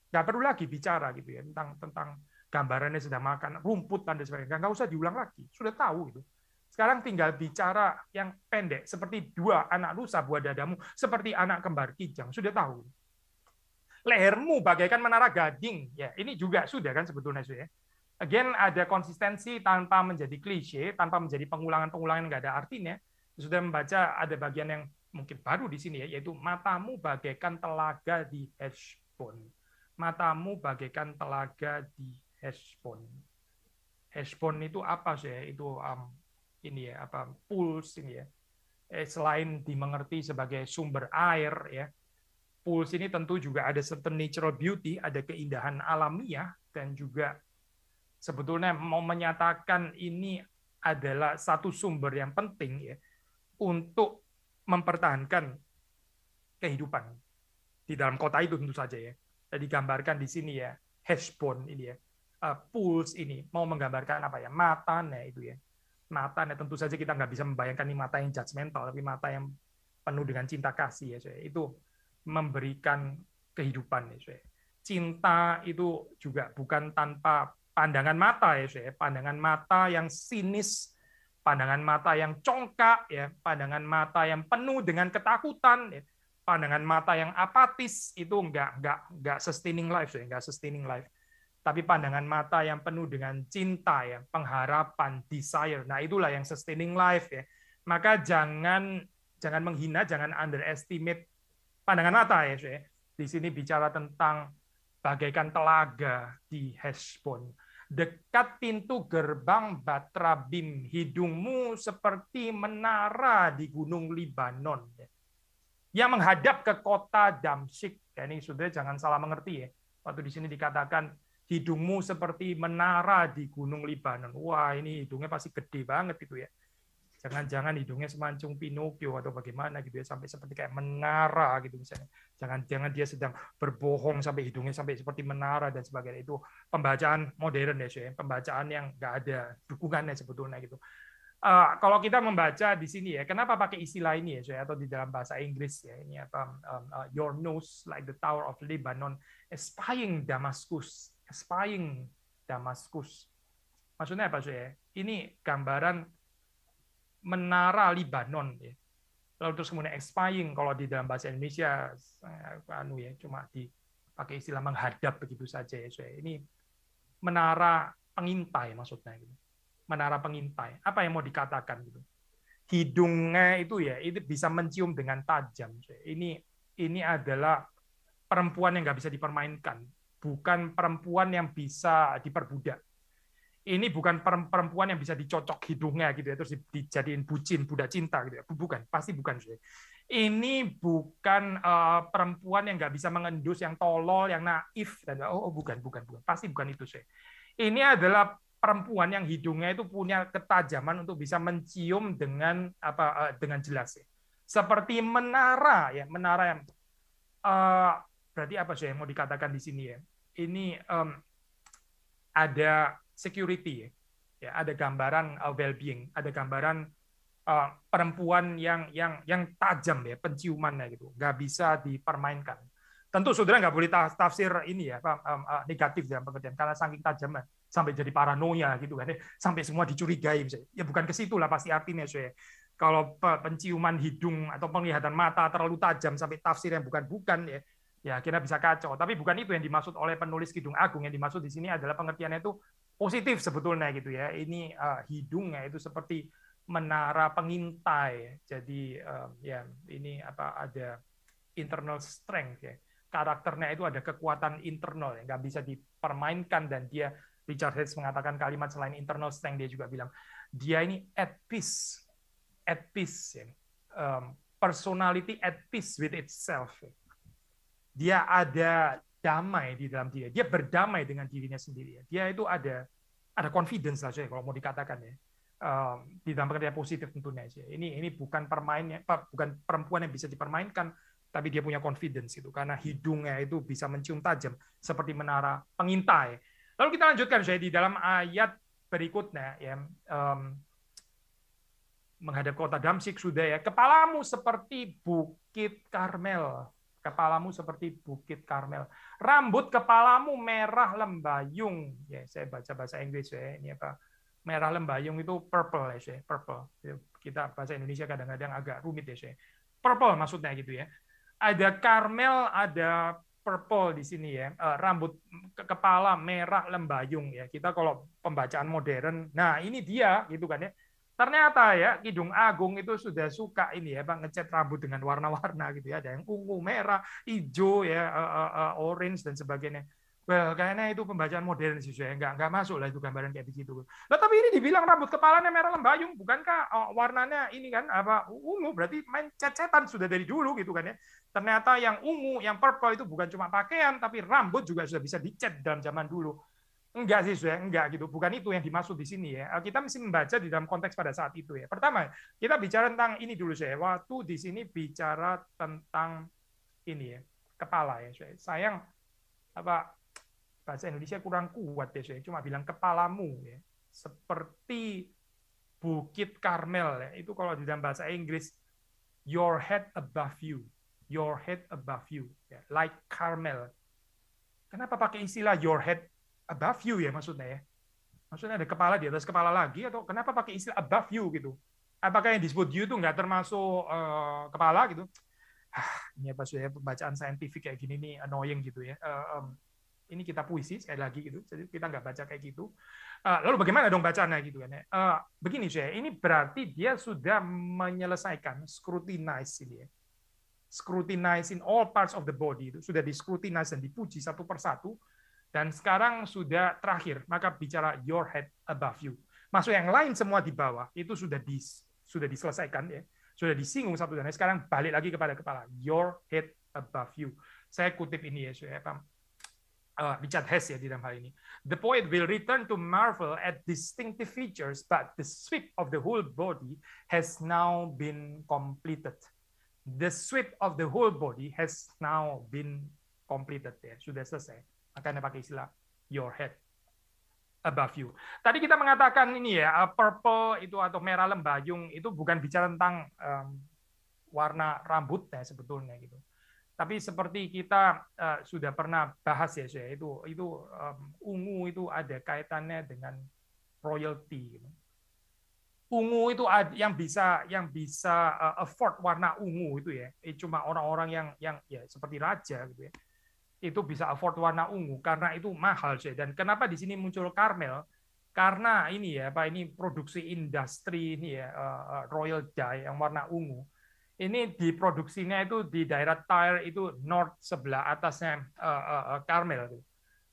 Nggak perlu lagi bicara gitu ya tentang tentang gambarannya sedang makan rumput dan sebagainya. Nggak usah diulang lagi, sudah tahu gitu. Sekarang tinggal bicara yang pendek seperti dua anak rusa buah dadamu, seperti anak kembar kijang, sudah tahu lehermu bagaikan menara gading. Ya, ini juga sudah kan sebetulnya sudah. Ya. Again ada konsistensi tanpa menjadi klise, tanpa menjadi pengulangan-pengulangan nggak ada artinya. Sudah membaca ada bagian yang mungkin baru di sini ya, yaitu matamu bagaikan telaga di Heshbon. Matamu bagaikan telaga di Heshbon. Heshbon itu apa sih? Itu um, ini ya apa pulse ini ya. Eh, selain dimengerti sebagai sumber air ya, pools ini tentu juga ada certain natural beauty, ada keindahan alamiah dan juga sebetulnya mau menyatakan ini adalah satu sumber yang penting ya untuk mempertahankan kehidupan di dalam kota itu tentu saja ya. Jadi digambarkan di sini ya, Heshbon ini ya, uh, pools ini mau menggambarkan apa ya, matanya itu ya. Matanya tentu saja kita nggak bisa membayangkan ini mata yang judgmental, tapi mata yang penuh dengan cinta kasih ya. Itu memberikan kehidupan ya. Cinta itu juga bukan tanpa pandangan mata ya. Pandangan mata yang sinis, pandangan mata yang congkak ya, pandangan mata yang penuh dengan ketakutan ya. Pandangan mata yang apatis itu enggak enggak enggak sustaining life ya, enggak sustaining life. Tapi pandangan mata yang penuh dengan cinta ya, pengharapan, desire. Nah, itulah yang sustaining life ya. Maka jangan jangan menghina, jangan underestimate pandangan mata ya, saya. Di sini bicara tentang bagaikan telaga di Hesbon. Dekat pintu gerbang Batrabim, hidungmu seperti menara di gunung Libanon. Yang menghadap ke kota Damsyik. Ya, ini sudah jangan salah mengerti ya. Waktu di sini dikatakan hidungmu seperti menara di gunung Libanon. Wah, ini hidungnya pasti gede banget itu ya jangan-jangan hidungnya semacam Pinocchio atau bagaimana gitu ya sampai seperti kayak menara gitu misalnya. Jangan-jangan dia sedang berbohong sampai hidungnya sampai seperti menara dan sebagainya. Itu pembacaan modern ya saya pembacaan yang nggak ada dukungannya sebetulnya gitu. Uh, kalau kita membaca di sini ya kenapa pakai istilah ini ya saya atau di dalam bahasa Inggris ya ini apa um, uh, your nose like the tower of Lebanon espying Damascus espying Damascus. Maksudnya apa saya ini gambaran menara Libanon ya. Lalu terus kemudian expiring kalau di dalam bahasa Indonesia anu ya cuma dipakai istilah menghadap begitu saja ya. So, ini menara pengintai maksudnya gitu. Menara pengintai. Apa yang mau dikatakan gitu? Hidungnya itu ya itu bisa mencium dengan tajam. So, ini ini adalah perempuan yang nggak bisa dipermainkan, bukan perempuan yang bisa diperbudak ini bukan perempuan yang bisa dicocok hidungnya gitu ya terus dijadiin bucin budak cinta gitu ya. Bukan pasti bukan sih. Ini bukan uh, perempuan yang nggak bisa mengendus yang tolol yang naif. Dan oh, oh bukan bukan bukan. Pasti bukan itu sih. Ini adalah perempuan yang hidungnya itu punya ketajaman untuk bisa mencium dengan apa uh, dengan jelas ya seperti menara ya, menara yang uh, berarti apa sih yang mau dikatakan di sini ya? Ini um, ada security ya, ya ada gambaran uh, well-being, ada gambaran uh, perempuan yang yang yang tajam ya penciumannya gitu, nggak bisa dipermainkan. Tentu saudara nggak boleh tafsir ini ya negatif dalam pengertian karena saking tajamnya sampai jadi paranoia gitu kan ya. sampai semua dicurigai misalnya. ya bukan ke situ lah pasti artinya saya kalau penciuman hidung atau penglihatan mata terlalu tajam sampai tafsir yang bukan-bukan ya ya kira bisa kacau. Tapi bukan itu yang dimaksud oleh penulis Kidung Agung. Yang dimaksud di sini adalah pengertiannya itu positif sebetulnya gitu ya ini uh, hidungnya itu seperti menara pengintai jadi uh, ya ini apa ada internal strength ya karakternya itu ada kekuatan internal yang nggak bisa dipermainkan dan dia Richard Hayes mengatakan kalimat selain internal strength dia juga bilang dia ini at peace at peace ya. personality at peace with itself ya. dia ada damai di dalam diri. Dia berdamai dengan dirinya sendiri. Dia itu ada ada confidence lah kalau mau dikatakan ya. Um, di dalam pengertian positif tentunya sih ini ini bukan permainnya bukan perempuan yang bisa dipermainkan tapi dia punya confidence itu karena hidungnya itu bisa mencium tajam seperti menara pengintai. Lalu kita lanjutkan saya di dalam ayat berikutnya ya. Um, menghadap kota Damsik sudah ya kepalamu seperti bukit Karmel kepalamu seperti bukit Karmel. Rambut kepalamu merah lembayung. Ya saya baca bahasa Inggris ya. Ini apa? Merah lembayung itu purple ya saya. Purple. Kita bahasa Indonesia kadang-kadang agak rumit ya saya. Purple maksudnya gitu ya. Ada Karmel, ada purple di sini ya, uh, rambut ke kepala merah lembayung ya. Kita kalau pembacaan modern, nah ini dia gitu kan ya. Ternyata ya Kidung Agung itu sudah suka ini ya, Bang ngecat rambut dengan warna-warna gitu ya. Ada yang ungu, merah, hijau ya, uh, uh, uh, orange dan sebagainya. Well, kayaknya itu pembacaan modern sih saya nggak nggak masuk lah itu gambaran kayak begitu. Lah tapi ini dibilang rambut kepalanya merah lembayung, bukankah oh, warnanya ini kan apa ungu? Berarti main cet-cetan sudah dari dulu gitu kan ya. Ternyata yang ungu, yang purple itu bukan cuma pakaian, tapi rambut juga sudah bisa dicat dalam zaman dulu. Enggak sih, saya enggak gitu. Bukan itu yang dimaksud di sini ya. Kita mesti membaca di dalam konteks pada saat itu ya. Pertama, kita bicara tentang ini dulu saya. Waktu di sini bicara tentang ini ya, kepala ya saya. Sayang apa bahasa Indonesia kurang kuat ya saya cuma bilang kepalamu ya seperti bukit Karmel ya itu kalau di dalam bahasa Inggris your head above you your head above you ya like Carmel kenapa pakai istilah your head above you ya maksudnya ya. Maksudnya ada kepala di atas kepala lagi atau kenapa pakai istilah above you gitu? Apakah yang disebut you itu nggak termasuk uh, kepala gitu? Ah, ini apa ya pembacaan saintifik kayak gini nih annoying gitu ya. Uh, um, ini kita puisi sekali lagi gitu jadi kita nggak baca kayak gitu. Uh, lalu bagaimana dong bacanya gitu kan ya? Uh, begini saya ini berarti dia sudah menyelesaikan scrutinize ini ya. Scrutinize in all parts of the body itu sudah di scrutinize dan dipuji satu persatu dan sekarang sudah terakhir maka bicara your head above you masuk yang lain semua di bawah itu sudah di sudah diselesaikan ya sudah disinggung satu dan sekarang balik lagi kepada kepala your head above you saya kutip ini ya saya uh, Richard Hess ya di dalam hal ini. The poet will return to marvel at distinctive features, but the sweep of the whole body has now been completed. The sweep of the whole body has now been completed ya, sudah selesai. Makanya pakai istilah your head above you. Tadi kita mengatakan ini ya, uh, purple itu atau merah lembayung itu bukan bicara tentang um, warna rambutnya sebetulnya gitu tapi seperti kita uh, sudah pernah bahas ya saya itu itu um, ungu itu ada kaitannya dengan royalty. Gitu. Ungu itu ada, yang bisa yang bisa uh, afford warna ungu itu ya, eh, cuma orang-orang yang yang ya seperti raja gitu ya. Itu bisa afford warna ungu karena itu mahal sih. Dan kenapa di sini muncul Carmel? Karena ini ya, apa ini produksi industri ini ya uh, royal dye yang warna ungu ini diproduksinya itu di daerah Tyre itu north sebelah atasnya uh, Carmel.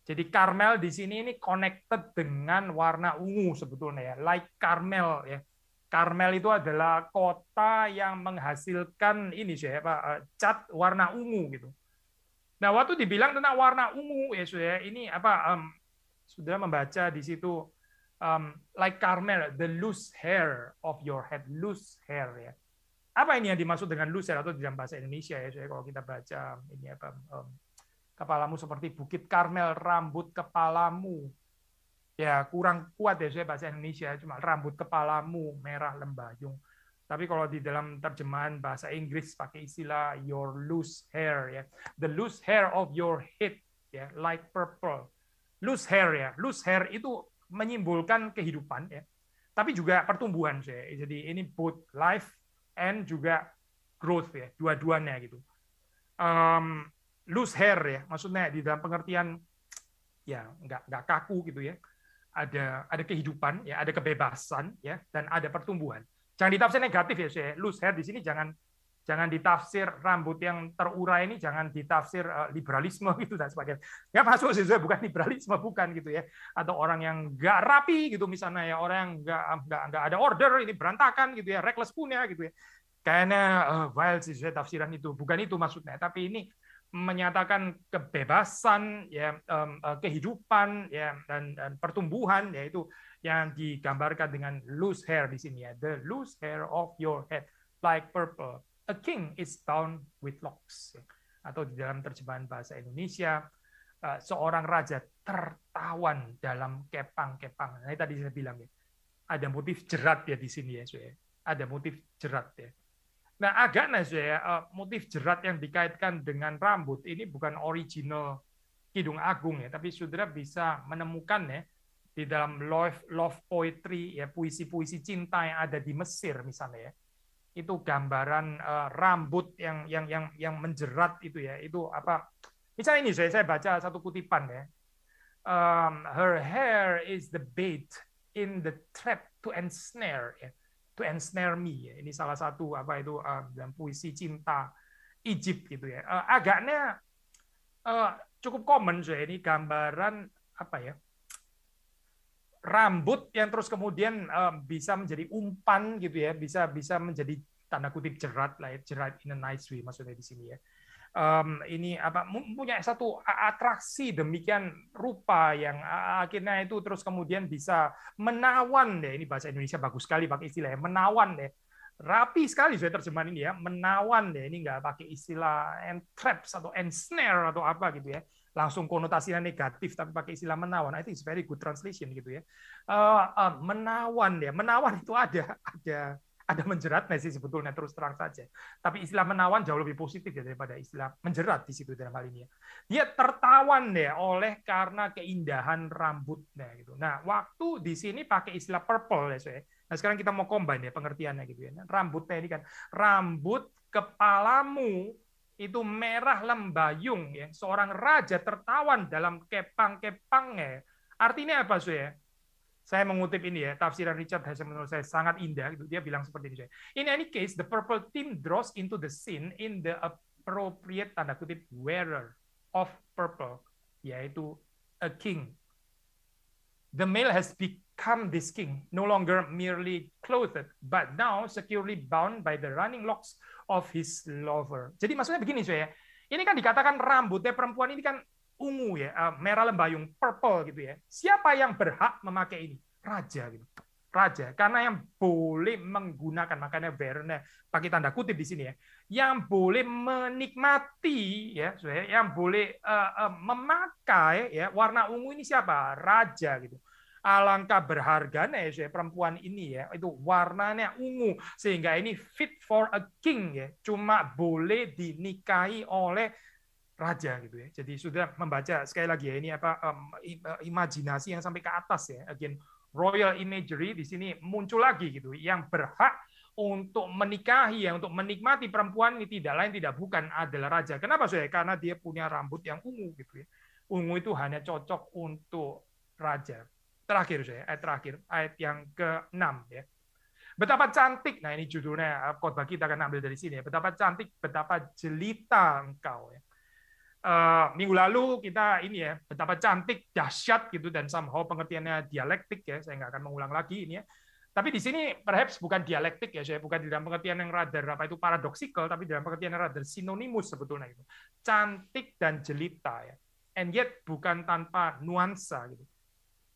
Jadi Carmel di sini ini connected dengan warna ungu sebetulnya ya, like Carmel ya. Carmel itu adalah kota yang menghasilkan ini sih ya, Pak, cat warna ungu gitu. Nah, waktu dibilang tentang warna ungu ya sudah ini apa um, sudah membaca di situ um, like Carmel, the loose hair of your head, loose hair ya apa ini yang dimaksud dengan loose hair atau dalam bahasa Indonesia ya? Saya kalau kita baca ini apa um, kepalamu seperti bukit Karmel, rambut kepalamu ya kurang kuat ya saya bahasa Indonesia cuma rambut kepalamu merah lembayung. Tapi kalau di dalam terjemahan bahasa Inggris pakai istilah your loose hair ya. The loose hair of your head ya, like purple. Loose hair ya. Loose hair itu menyimbolkan kehidupan ya. Tapi juga pertumbuhan saya. Jadi ini both life and juga growth ya, dua-duanya gitu. Um, loose hair ya, maksudnya di dalam pengertian ya nggak nggak kaku gitu ya. Ada ada kehidupan ya, ada kebebasan ya, dan ada pertumbuhan. Jangan ditafsir negatif ya saya. Loose hair di sini jangan jangan ditafsir rambut yang terurai ini jangan ditafsir uh, liberalisme gitu dan sebagainya. Nggak masuk sih bukan liberalisme bukan gitu ya. Atau orang yang nggak rapi gitu misalnya ya orang yang nggak nggak nggak ada order ini berantakan gitu ya, reckless punya gitu ya. Kayaknya uh, wild sih tafsiran itu bukan itu maksudnya. Tapi ini menyatakan kebebasan ya um, kehidupan ya dan, dan pertumbuhan yaitu yang digambarkan dengan loose hair di sini ya the loose hair of your head like purple. A king is bound with locks atau di dalam terjemahan bahasa Indonesia uh, seorang raja tertawan dalam kepang-kepang. Nah, tadi saya bilang ya ada motif jerat ya di sini ya saya ada motif jerat ya Nah, agaknya saya uh, motif jerat yang dikaitkan dengan rambut ini bukan original Kidung Agung ya, tapi saudara bisa menemukan ya di dalam love love poetry ya puisi-puisi cinta yang ada di Mesir misalnya ya. Itu gambaran uh, rambut yang yang yang yang menjerat itu ya. Itu apa? Misalnya ini saya saya baca satu kutipan ya. Um, her hair is the bait in the trap to ensnare ya to ensnare me. Ini salah satu apa itu uh, dalam puisi cinta Egypt gitu ya. Uh, agaknya uh, cukup common saya ini gambaran apa ya? rambut yang terus kemudian uh, bisa menjadi umpan gitu ya, bisa bisa menjadi tanda kutip jerat lah ya, jerat in a nice way maksudnya di sini ya um, ini apa punya satu atraksi demikian rupa yang akhirnya itu terus kemudian bisa menawan deh. Ini bahasa Indonesia bagus sekali pakai istilah ya, menawan deh. Rapi sekali saya terjemahan ini ya menawan deh. Ini nggak pakai istilah entraps atau ensnare atau apa gitu ya. Langsung konotasinya negatif tapi pakai istilah menawan. I think it's very good translation gitu ya. Uh, uh, menawan ya menawan itu ada ada ada menjeratnya sih sebetulnya terus terang saja. Tapi istilah menawan jauh lebih positif ya daripada istilah menjerat di situ dalam hal ini. Ya. Dia tertawan deh oleh karena keindahan rambutnya gitu. Nah, waktu di sini pakai istilah purple ya. Nah, sekarang kita mau combine ya pengertiannya gitu ya. Rambutnya ini kan rambut kepalamu itu merah lembayung ya. Seorang raja tertawan dalam kepang-kepangnya. Artinya apa sih ya? Saya mengutip ini ya, tafsiran Richard Hesse menurut saya sangat indah. Gitu. Dia bilang seperti ini. In any case, the purple team draws into the scene in the appropriate tanda kutip wearer of purple, yaitu a king. The male has become this king, no longer merely clothed, but now securely bound by the running locks of his lover. Jadi maksudnya begini, saya. Ini kan dikatakan rambutnya perempuan ini kan ungu ya, uh, merah lembayung, purple gitu ya. Siapa yang berhak memakai ini? Raja gitu. Raja, karena yang boleh menggunakan makanya Verne pakai tanda kutip di sini ya, yang boleh menikmati ya, yang boleh uh, uh, memakai ya warna ungu ini siapa? Raja gitu alangkah berharganya ya perempuan ini ya itu warnanya ungu sehingga ini fit for a king ya cuma boleh dinikahi oleh raja gitu ya. Jadi sudah membaca sekali lagi ya ini apa um, imajinasi yang sampai ke atas ya. Again royal imagery di sini muncul lagi gitu yang berhak untuk menikahi ya untuk menikmati perempuan ini tidak lain tidak bukan adalah raja. Kenapa saya? Karena dia punya rambut yang ungu gitu ya. Ungu itu hanya cocok untuk raja. Terakhir saya, ayat terakhir, ayat yang ke-6 ya. Betapa cantik, nah ini judulnya khotbah kita akan ambil dari sini ya. Betapa cantik, betapa jelita engkau ya uh, minggu lalu kita ini ya betapa cantik dahsyat gitu dan somehow pengertiannya dialektik ya saya nggak akan mengulang lagi ini ya. Tapi di sini perhaps bukan dialektik ya saya bukan di dalam pengertian yang rather apa itu paradoksikal tapi dalam pengertian yang rather sinonimus sebetulnya itu cantik dan jelita ya. And yet bukan tanpa nuansa gitu.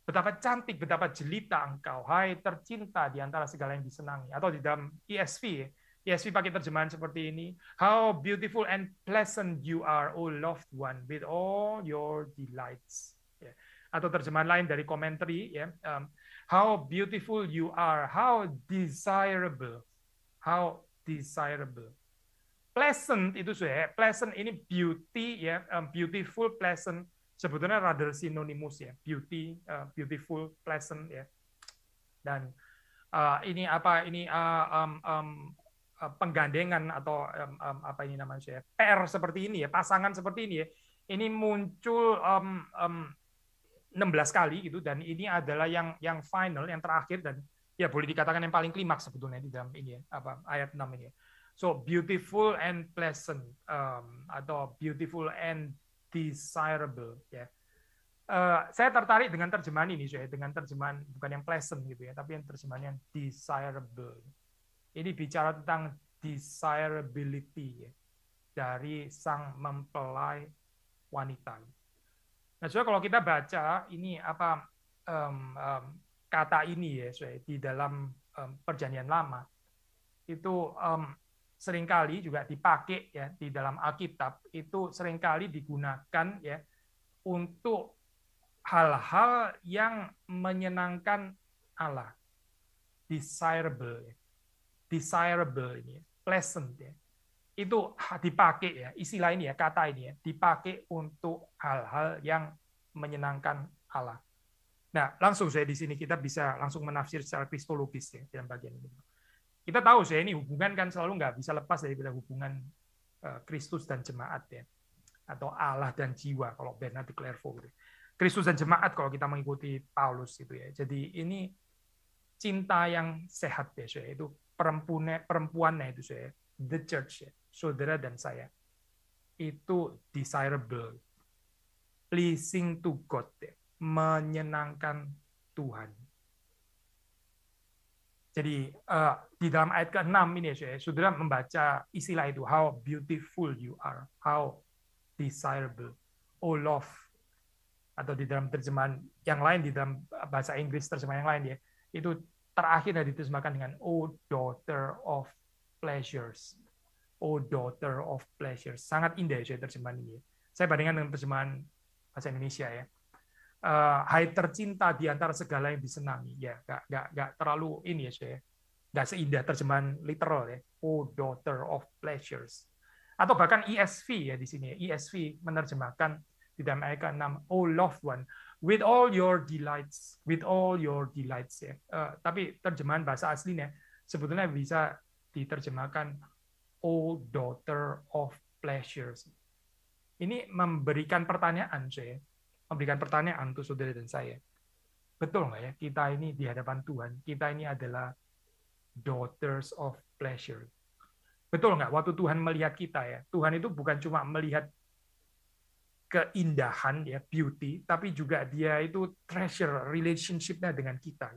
Betapa cantik betapa jelita engkau hai tercinta di antara segala yang disenangi. Atau di dalam ESV ya, ESV pakai terjemahan seperti ini. How beautiful and pleasant you are, O loved one, with all your delights. Ya. Atau terjemahan lain dari commentary, ya. Um, how beautiful you are, how desirable, how desirable. Pleasant itu sudah, pleasant ini beauty, ya, um, beautiful, pleasant. Sebetulnya rather synonymous ya, beauty, uh, beautiful, pleasant, ya. Dan uh, ini apa? Ini uh, um, um, penggandengan atau um, um, apa ini namanya saya pair seperti ini ya pasangan seperti ini ya ini muncul um, um, 16 kali gitu dan ini adalah yang yang final yang terakhir dan ya boleh dikatakan yang paling klimaks sebetulnya di dalam ini ya apa ayat 6 ini ya. so beautiful and pleasant um, atau beautiful and desirable ya Uh, saya tertarik dengan terjemahan ini, saya dengan terjemahan bukan yang pleasant gitu ya, tapi yang terjemahan yang desirable. Ini bicara tentang desirability ya, dari sang mempelai wanita. Nah, so kalau kita baca ini apa um, um, kata ini ya, di dalam um, perjanjian lama itu um, sering kali juga dipakai ya di dalam Alkitab itu sering kali digunakan ya untuk hal-hal yang menyenangkan Allah, desirable. Ya desirable ini, pleasant ya. Itu dipakai ya, istilah ini ya, kata ini ya, dipakai untuk hal-hal yang menyenangkan Allah. Nah, langsung saya di sini kita bisa langsung menafsir secara kristologis ya dalam bagian ini. Kita tahu saya ini hubungan kan selalu nggak bisa lepas dari hubungan eh, Kristus dan jemaat ya, atau Allah dan jiwa kalau Bernard de Clairvaux. Gitu. Kristus dan jemaat kalau kita mengikuti Paulus itu ya. Jadi ini cinta yang sehat ya, itu perempuan perempuannya itu saya the church ya, saudara dan saya itu desirable pleasing to God ya, menyenangkan Tuhan. Jadi uh, di dalam ayat ke-6 ini ya, saudara membaca istilah itu how beautiful you are how desirable oh love atau di dalam terjemahan yang lain di dalam bahasa Inggris terjemahan yang lain ya itu terakhir dari diterjemahkan dengan O daughter of pleasures. O daughter of pleasures. Sangat indah ya terjemahan ini. Saya bandingkan dengan terjemahan bahasa Indonesia ya. Uh, hai tercinta di antara segala yang disenangi ya gak, gak, gak terlalu ini ya saya gak seindah terjemahan literal ya oh daughter of pleasures atau bahkan ESV ya di sini ya. ESV menerjemahkan di dalam ayat 6 oh loved one with all your delights, with all your delights ya. Uh, tapi terjemahan bahasa aslinya sebetulnya bisa diterjemahkan O daughter of pleasures. Ini memberikan pertanyaan saya, memberikan pertanyaan untuk saudara dan saya. Betul nggak ya kita ini di hadapan Tuhan, kita ini adalah daughters of pleasure. Betul nggak? Waktu Tuhan melihat kita ya, Tuhan itu bukan cuma melihat keindahan ya beauty tapi juga dia itu treasure relationshipnya dengan kita.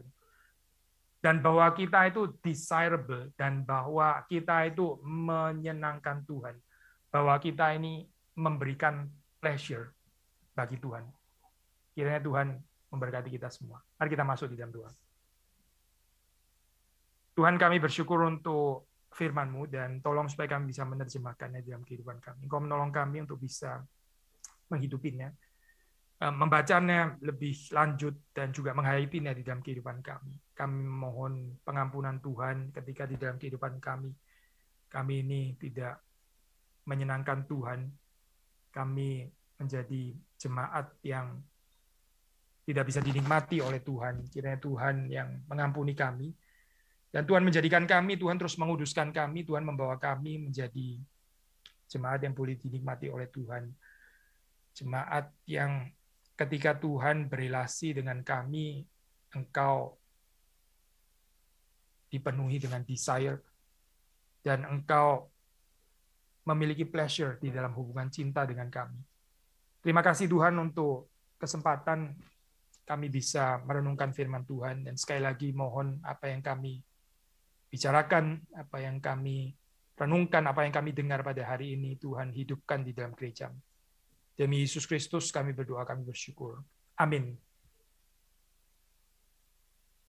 Dan bahwa kita itu desirable dan bahwa kita itu menyenangkan Tuhan. Bahwa kita ini memberikan pleasure bagi Tuhan. Kiranya Tuhan memberkati kita semua. Mari kita masuk di dalam doa. Tuhan kami bersyukur untuk firman-Mu dan tolong supaya kami bisa menerjemahkannya dalam kehidupan kami. Engkau menolong kami untuk bisa menghidupinya, eh, membacanya lebih lanjut dan juga menghayatinya di dalam kehidupan kami. Kami mohon pengampunan Tuhan ketika di dalam kehidupan kami, kami ini tidak menyenangkan Tuhan. Kami menjadi jemaat yang tidak bisa dinikmati oleh Tuhan. Kiranya Tuhan yang mengampuni kami. Dan Tuhan menjadikan kami, Tuhan terus menguduskan kami, Tuhan membawa kami menjadi jemaat yang boleh dinikmati oleh Tuhan jemaat yang ketika Tuhan berelasi dengan kami, engkau dipenuhi dengan desire, dan engkau memiliki pleasure di dalam hubungan cinta dengan kami. Terima kasih Tuhan untuk kesempatan kami bisa merenungkan firman Tuhan, dan sekali lagi mohon apa yang kami bicarakan, apa yang kami renungkan, apa yang kami dengar pada hari ini, Tuhan hidupkan di dalam gereja. Demi Yesus Kristus kami berdoa, kami bersyukur. Amin.